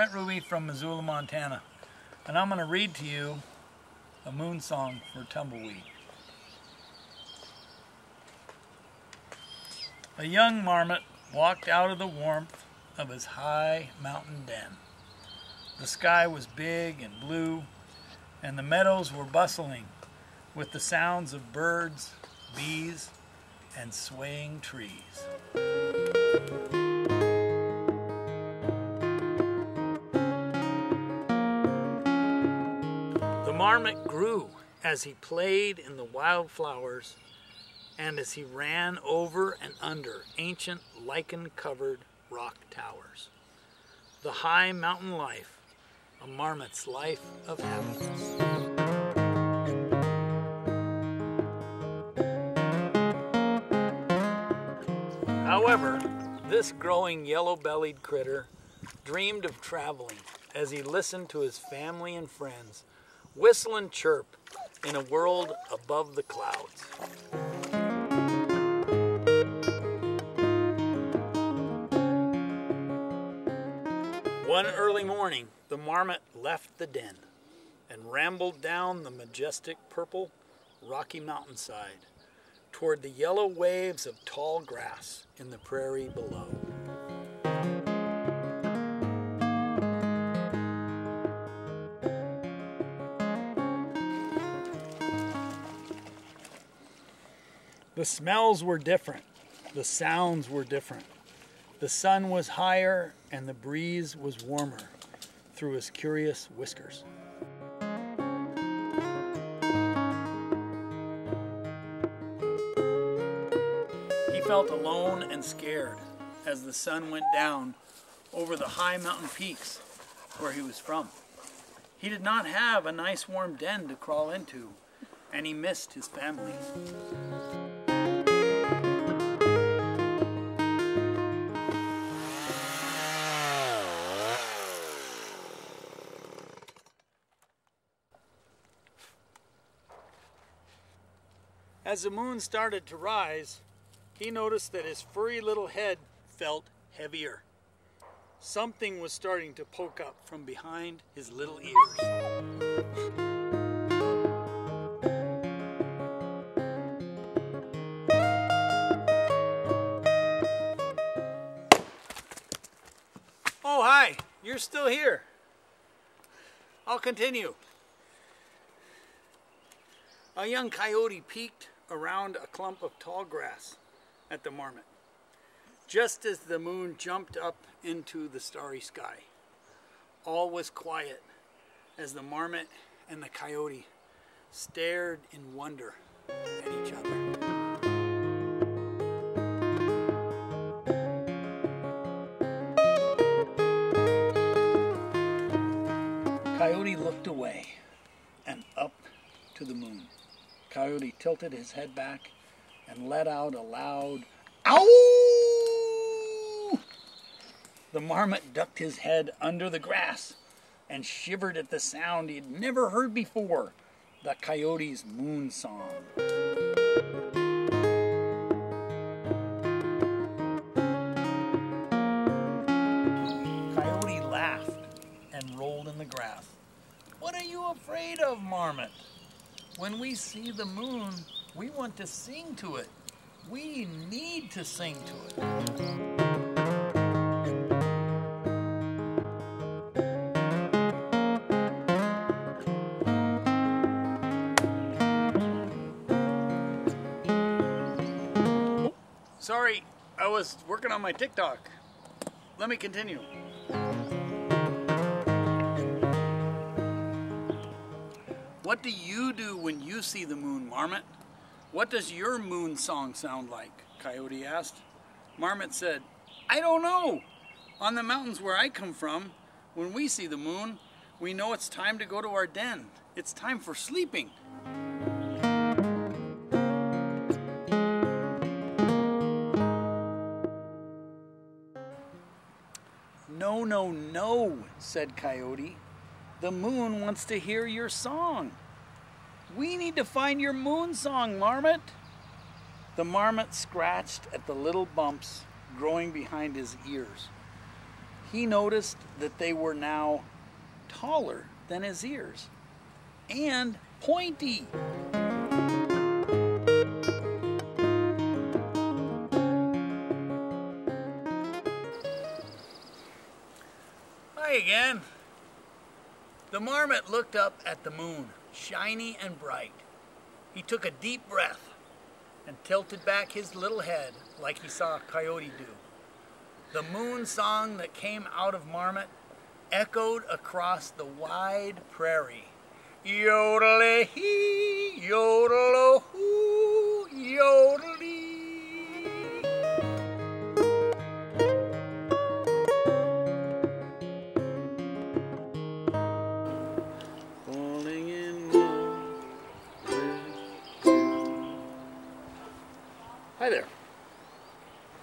Brent Ruby from Missoula, Montana, and I'm going to read to you a moon song for tumbleweed. A young marmot walked out of the warmth of his high mountain den. The sky was big and blue, and the meadows were bustling with the sounds of birds, bees, and swaying trees. Marmot grew as he played in the wildflowers and as he ran over and under ancient lichen covered rock towers. The high mountain life, a marmot's life of happiness. However, this growing yellow bellied critter dreamed of traveling as he listened to his family and friends whistle and chirp in a world above the clouds. One early morning, the marmot left the den and rambled down the majestic purple rocky mountainside toward the yellow waves of tall grass in the prairie below. The smells were different. The sounds were different. The sun was higher and the breeze was warmer through his curious whiskers. He felt alone and scared as the sun went down over the high mountain peaks where he was from. He did not have a nice warm den to crawl into, and he missed his family. As the moon started to rise, he noticed that his furry little head felt heavier. Something was starting to poke up from behind his little ears. Oh, hi, you're still here. I'll continue. A young coyote peeked around a clump of tall grass at the marmot, just as the moon jumped up into the starry sky. All was quiet as the marmot and the coyote stared in wonder at each other. Coyote looked away and up to the moon. Coyote tilted his head back and let out a loud ow. The marmot ducked his head under the grass and shivered at the sound he had never heard before the coyote's moon song. Coyote laughed and rolled in the grass. What are you afraid of, Marmot? When we see the moon, we want to sing to it. We need to sing to it. Sorry, I was working on my TikTok. Let me continue. What do you do when you see the moon, Marmot? What does your moon song sound like? Coyote asked. Marmot said, I don't know. On the mountains where I come from, when we see the moon, we know it's time to go to our den. It's time for sleeping. No, no, no, said Coyote. The moon wants to hear your song. We need to find your moon song, Marmot. The marmot scratched at the little bumps growing behind his ears. he noticed that they were now taller than his ears and pointy. Hi again. The marmot looked up at the moon, shiny and bright. He took a deep breath and tilted back his little head like he saw a coyote do. The moon song that came out of Marmot echoed across the wide prairie. Yodel-hee, yodel-hoo, yodel-ee.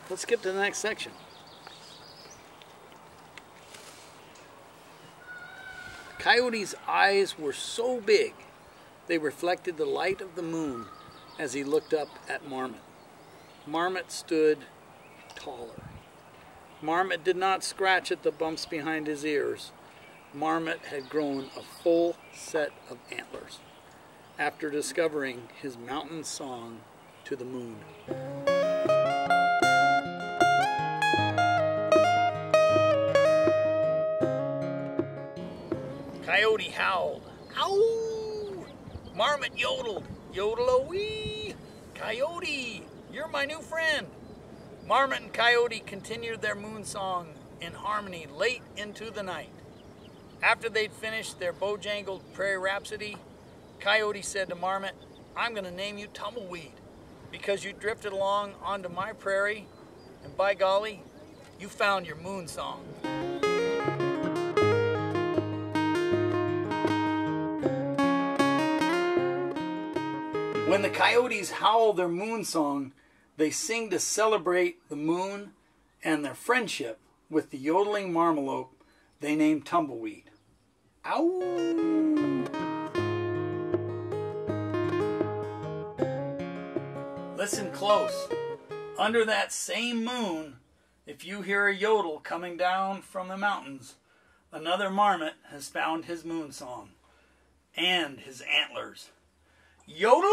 Let's skip to the next section. Coyote's eyes were so big they reflected the light of the moon as he looked up at Marmot. Marmot stood taller. Marmot did not scratch at the bumps behind his ears. Marmot had grown a full set of antlers after discovering his mountain song to the moon. Coyote howled. Ow! Marmot yodeled. Yodel-o-wee! Coyote, you're my new friend. Marmot and Coyote continued their moon song in harmony late into the night. After they'd finished their bojangled prairie rhapsody, Coyote said to Marmot, I'm going to name you Tumbleweed because you drifted along onto my prairie, and by golly, you found your moon song. When the coyotes howl their moon song, they sing to celebrate the moon and their friendship with the yodeling marmalope they named Tumbleweed. Ow! Listen close. Under that same moon, if you hear a yodel coming down from the mountains, another marmot has found his moon song and his antlers. Yodel!